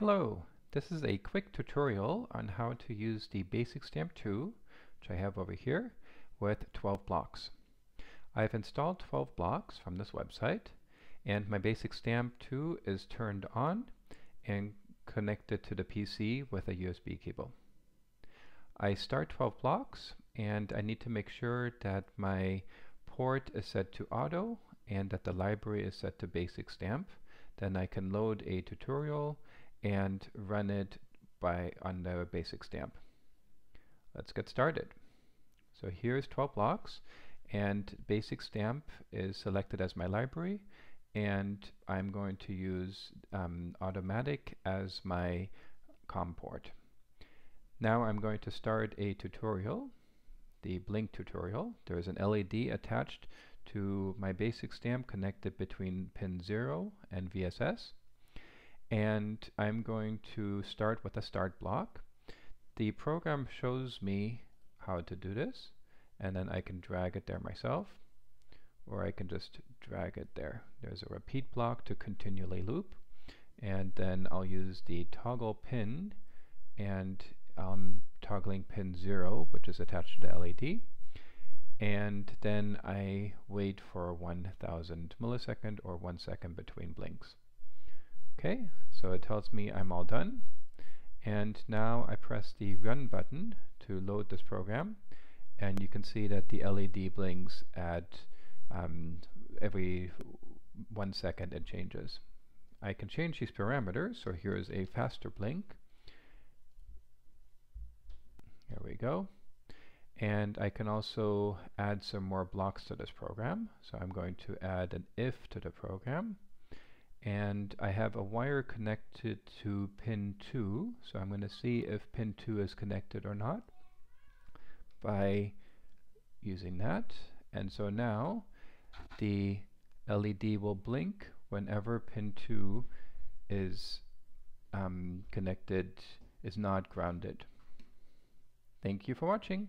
Hello, this is a quick tutorial on how to use the Basic Stamp 2, which I have over here, with 12Blocks. I've installed 12Blocks from this website, and my Basic Stamp 2 is turned on and connected to the PC with a USB cable. I start 12Blocks, and I need to make sure that my port is set to auto and that the library is set to Basic Stamp. Then I can load a tutorial and run it by on the basic stamp. Let's get started. So here's 12Blocks and basic stamp is selected as my library and I'm going to use um, automatic as my COM port. Now I'm going to start a tutorial, the blink tutorial. There's an LED attached to my basic stamp connected between pin 0 and VSS and I'm going to start with a start block. The program shows me how to do this and then I can drag it there myself or I can just drag it there. There's a repeat block to continually loop and then I'll use the toggle pin and I'm toggling pin 0 which is attached to the LED and then I wait for 1000 millisecond or 1 second between blinks. Okay, so it tells me I'm all done. And now I press the run button to load this program. And you can see that the LED blinks at um, every one second it changes. I can change these parameters. So here's a faster blink. There we go. And I can also add some more blocks to this program. So I'm going to add an if to the program and I have a wire connected to pin 2 so I'm going to see if pin 2 is connected or not by using that and so now the LED will blink whenever pin 2 is um, connected is not grounded. Thank you for watching.